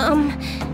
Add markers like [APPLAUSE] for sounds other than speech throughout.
um...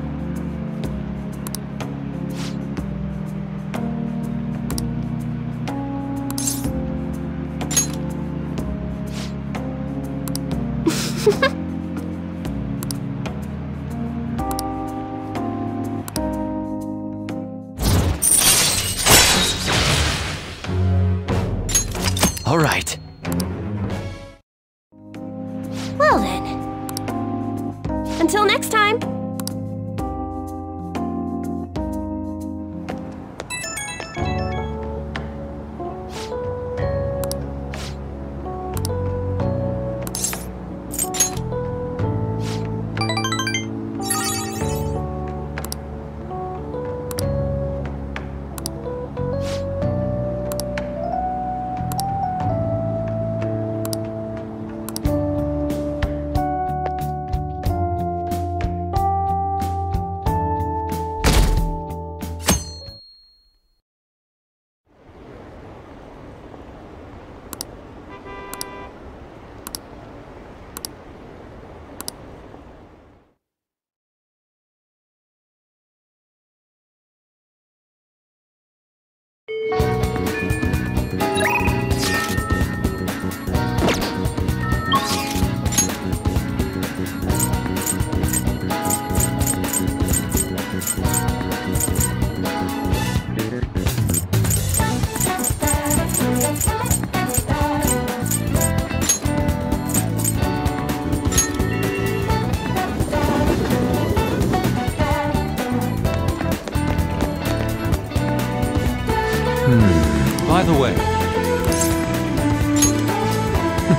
Hey,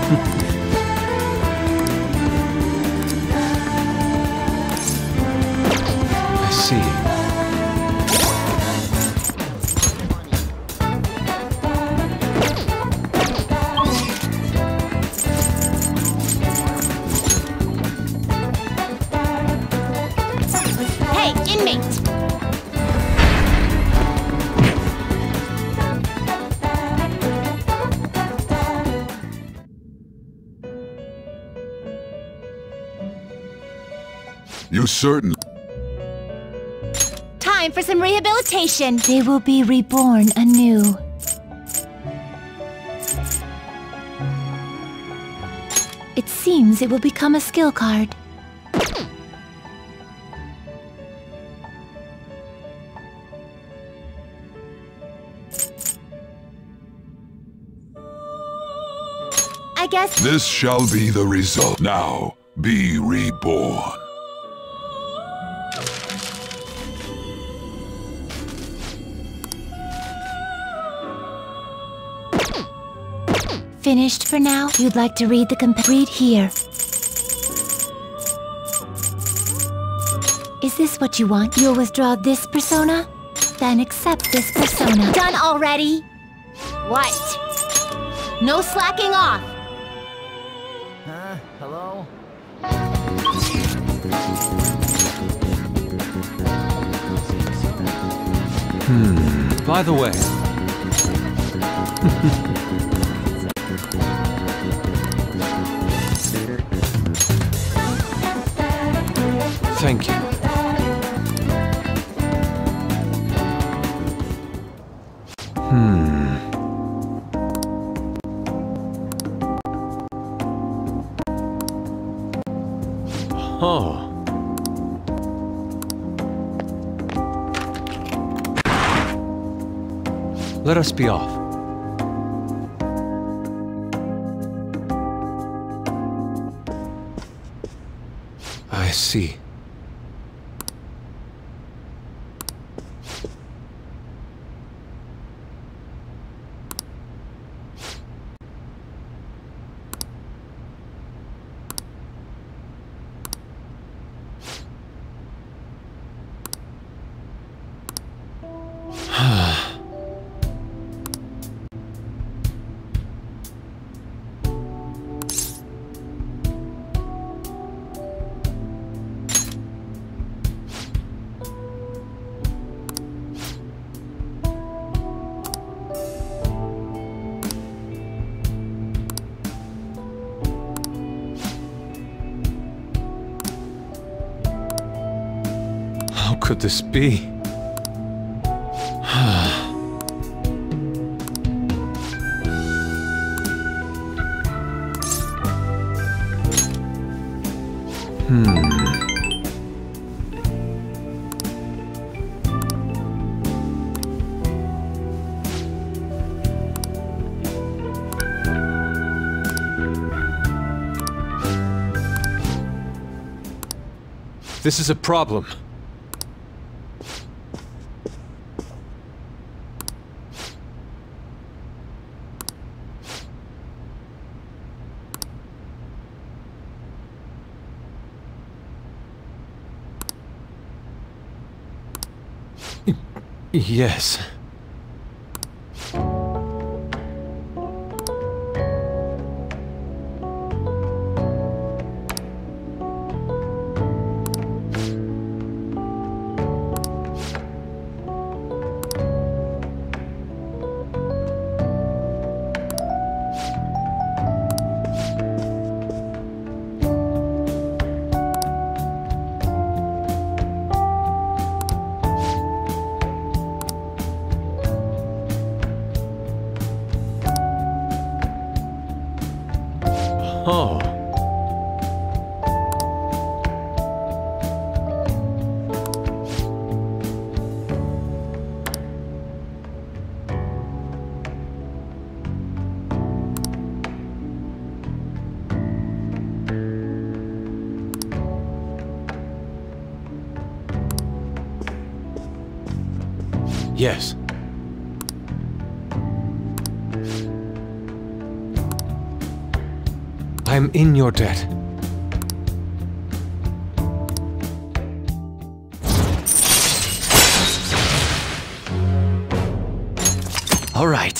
inmate! You certain Time for some rehabilitation. They will be reborn anew. It seems it will become a skill card. I guess this shall be the result. Now, be reborn. Finished for now? You'd like to read the comp- Read here. Is this what you want? You'll withdraw this persona? Then accept this persona. done already. What? No slacking off. Huh? Hello? Hmm, By the way, [LAUGHS] [LAUGHS] Hmm. Oh. Let us be off. I see. Could this be? [SIGHS] Hmm. This is a problem. Yes. Yes. I am in your debt. All right.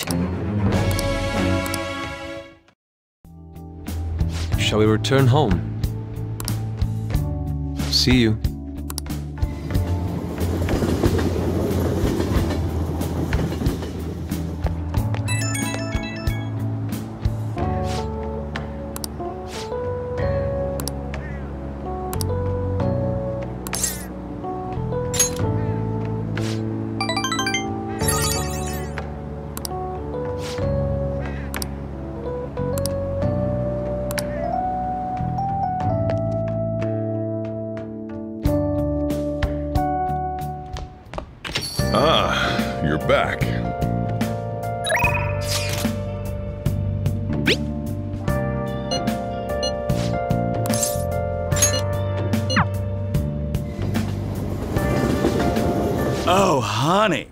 Shall we return home? See you. Ah, you're back. Oh, honey.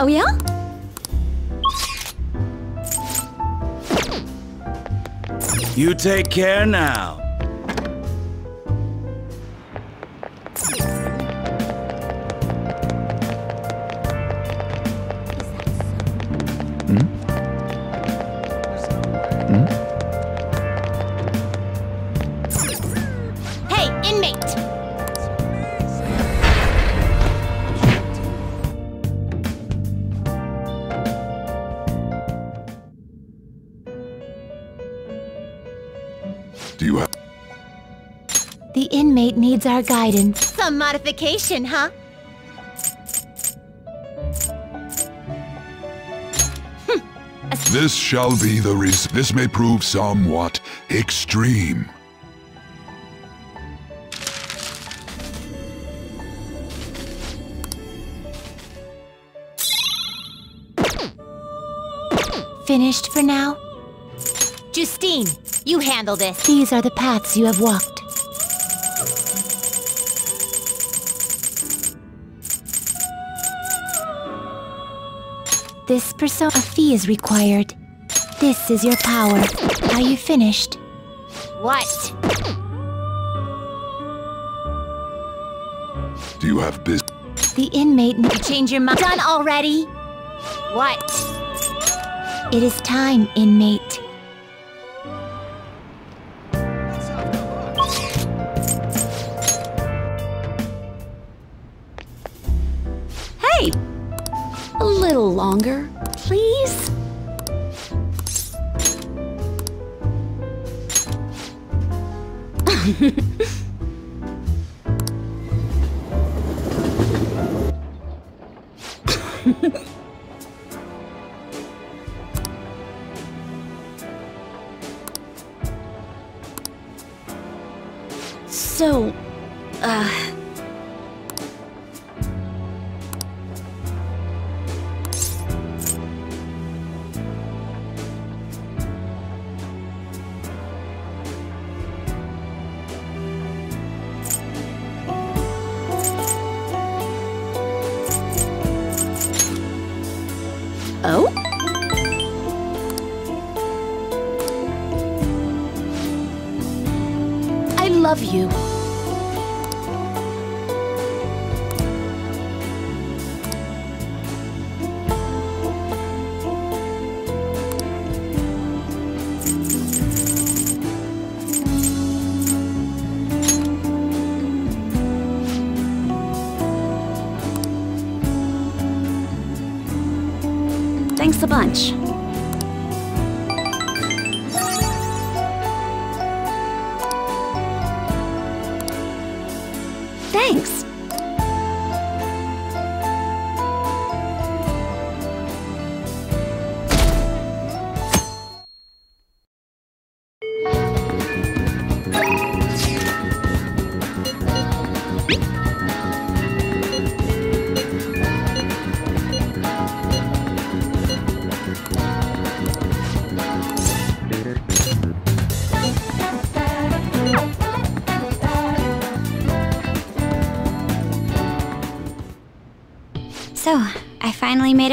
Oh, yeah? You take care now. Our guidance. Some modification, huh? Hmm. This shall be the res- This may prove somewhat extreme. Finished for now? Justine, you handle this. These are the paths you have walked. This persona a fee is required. This is your power. Are you finished? What? Do you have bis- The inmate. You change your mind? Done already? What? It is time, inmate. So, uh... Thanks a bunch.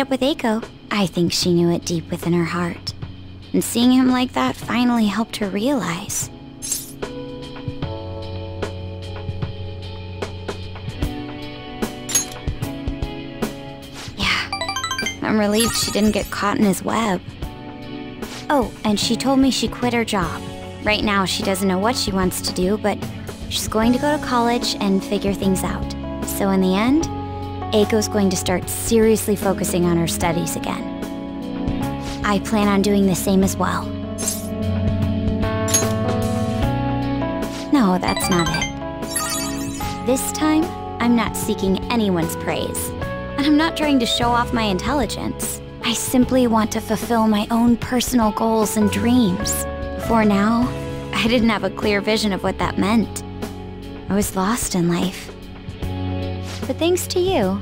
Up with Aiko. I think she knew it deep within her heart. And seeing him like that finally helped her realize. Yeah, I'm relieved she didn't get caught in his web. Oh, and she told me she quit her job. Right now, she doesn't know what she wants to do, but she's going to go to college and figure things out. So, in the end, Aiko's going to start seriously focusing on her studies again. I plan on doing the same as well. No, that's not it. This time, I'm not seeking anyone's praise. And I'm not trying to show off my intelligence. I simply want to fulfill my own personal goals and dreams. For now, I didn't have a clear vision of what that meant. I was lost in life. But thanks to you,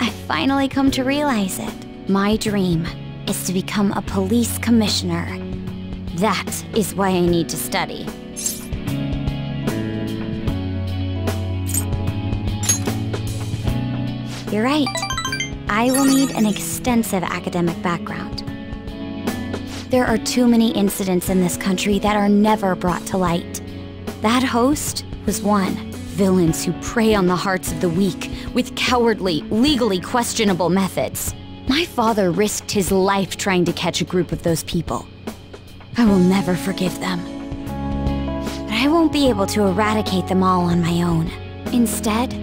I finally come to realize it. My dream is to become a police commissioner. That is why I need to study. You're right. I will need an extensive academic background. There are too many incidents in this country that are never brought to light. That host was one. Villains who prey on the hearts of the weak cowardly, legally questionable methods. My father risked his life trying to catch a group of those people. I will never forgive them. But I won't be able to eradicate them all on my own. Instead,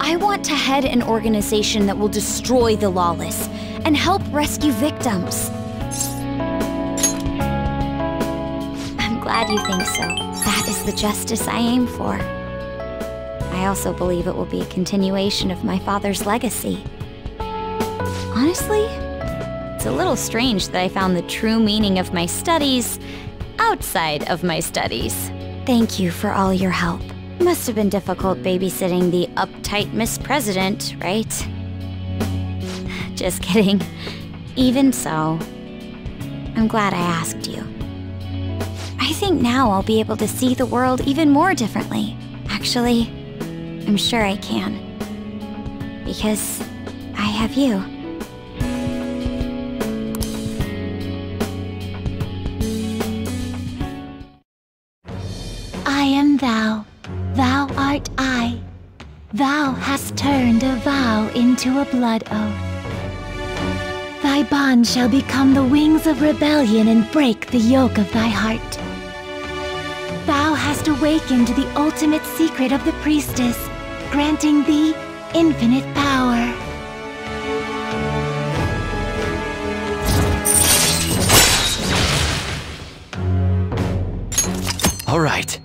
I want to head an organization that will destroy the lawless and help rescue victims. I'm glad you think so. That is the justice I aim for. I also believe it will be a continuation of my father's legacy. Honestly, it's a little strange that I found the true meaning of my studies outside of my studies. Thank you for all your help. Must have been difficult babysitting the uptight Miss President, right? [LAUGHS] Just kidding. Even so, I'm glad I asked you. I think now I'll be able to see the world even more differently. Actually, I'm sure I can. Because I have you. I am thou, thou art I. Thou hast turned a vow into a blood oath. Thy bond shall become the wings of rebellion and break the yoke of thy heart. Thou hast awakened the ultimate secret of the priestess, granting thee infinite power. All right.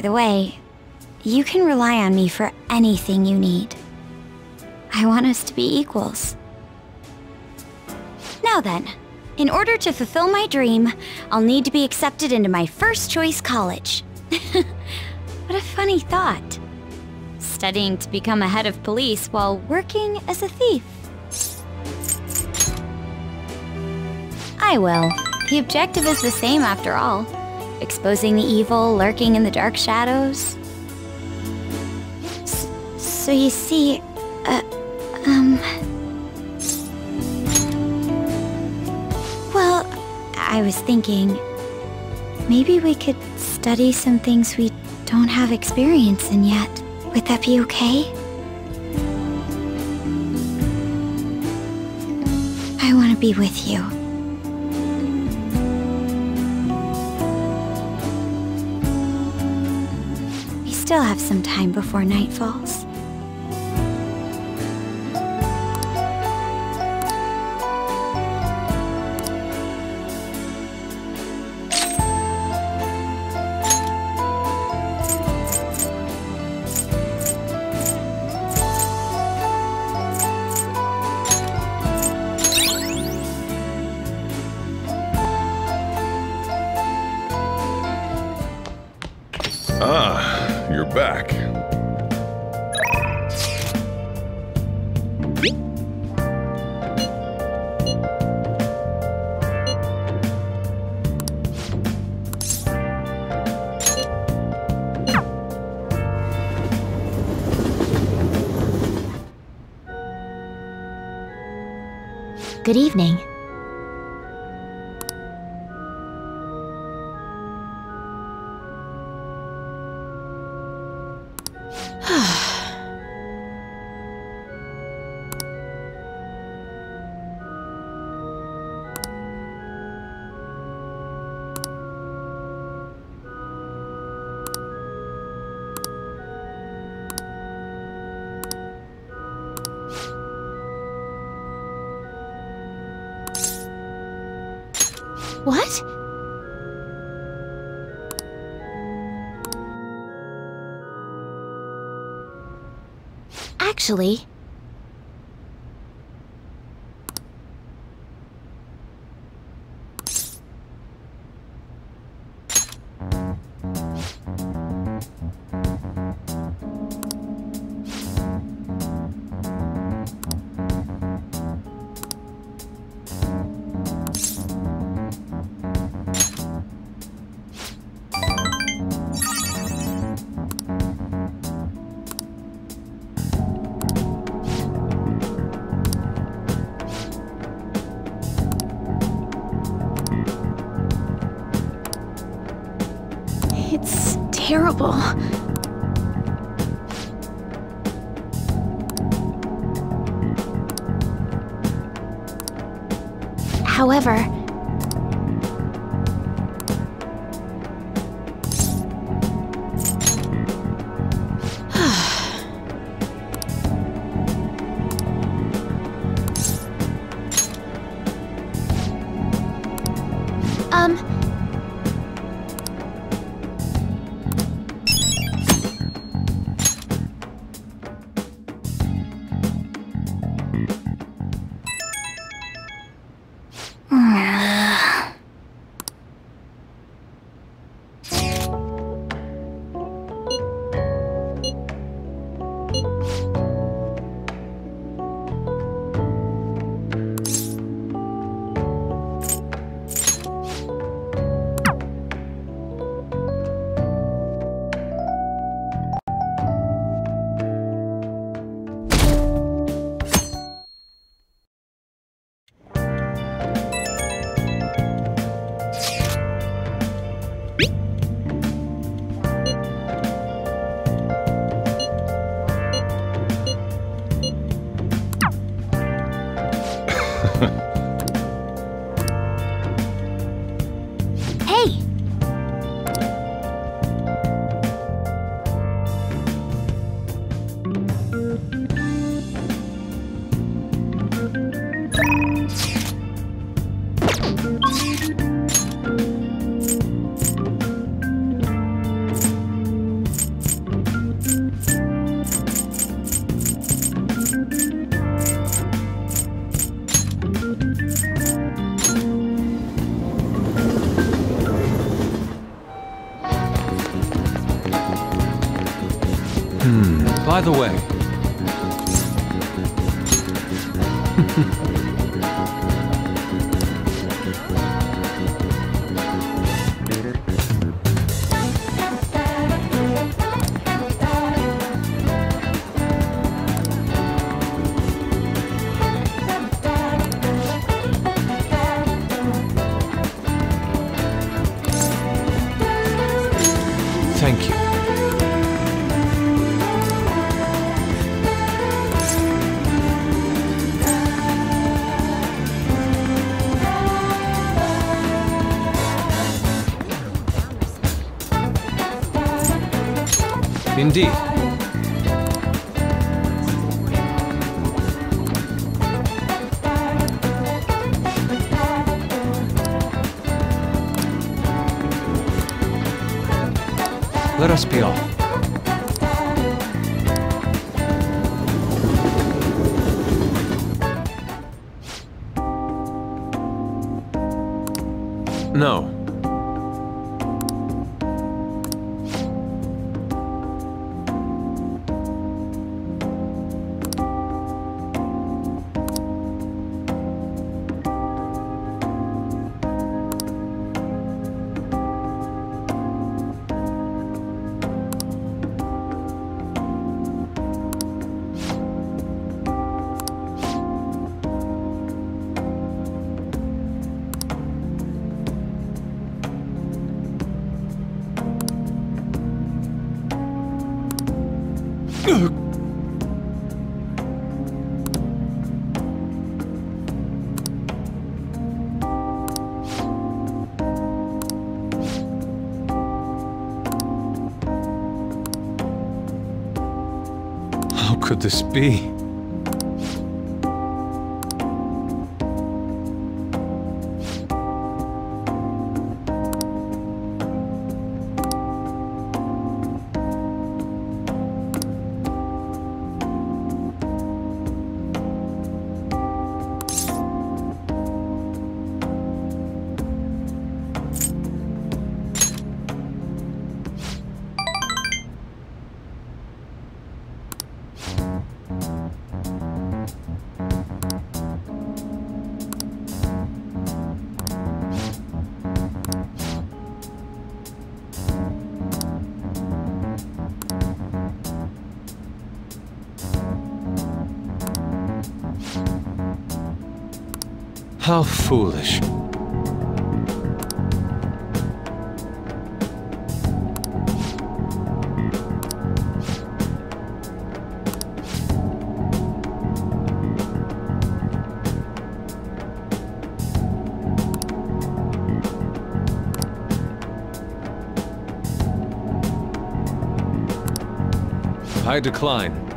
By the way, you can rely on me for anything you need. I want us to be equals. Now then, in order to fulfill my dream, I'll need to be accepted into my first choice college. [LAUGHS] what a funny thought. Studying to become a head of police while working as a thief. I will. The objective is the same after all exposing the evil lurking in the dark shadows. S- so you see, uh, um. Well, I was thinking maybe we could study some things we don't have experience in yet. Would that be okay? I want to be with you. Still have some time before night falls. Good evening. What? Actually, terrible. However, By the way, Let us be off. No. Could this be? How foolish. I decline.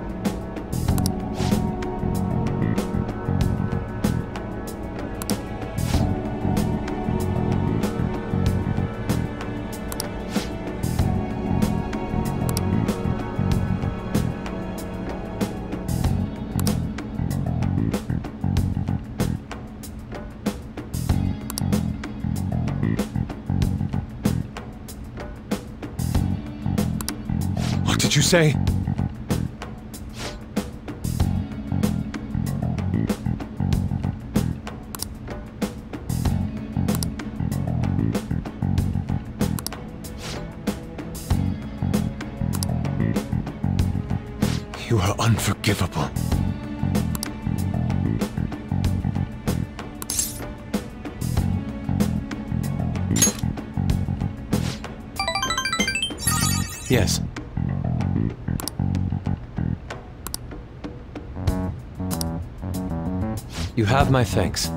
You say? You are unforgivable. Yes. Have my thanks.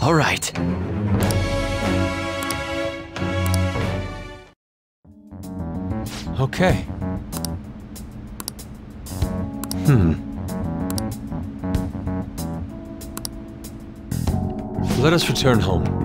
All right. Okay. Hmm. Let us return home.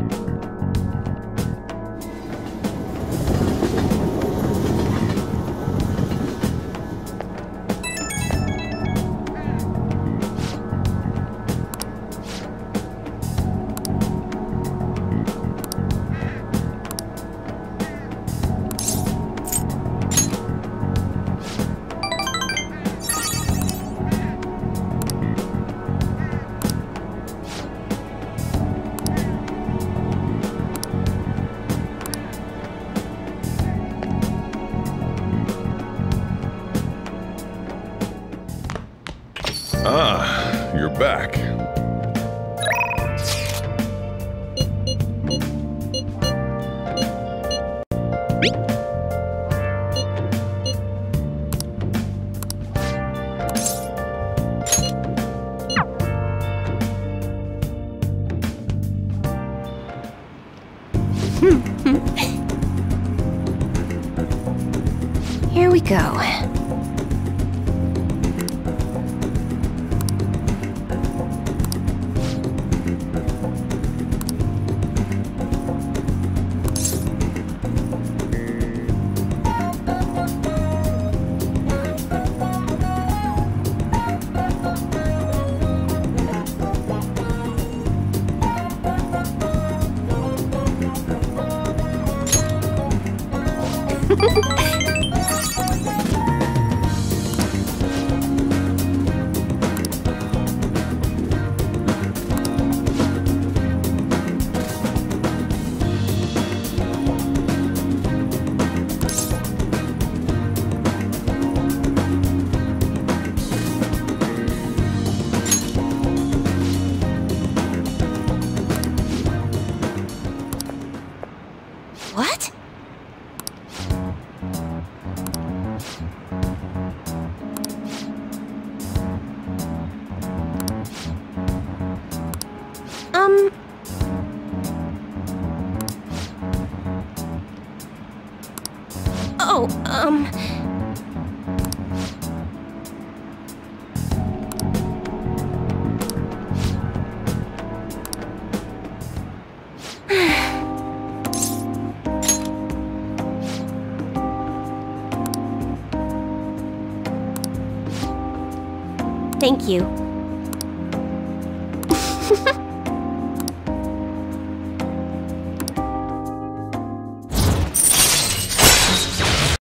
Hmm. [LAUGHS] Here we go. Thank you.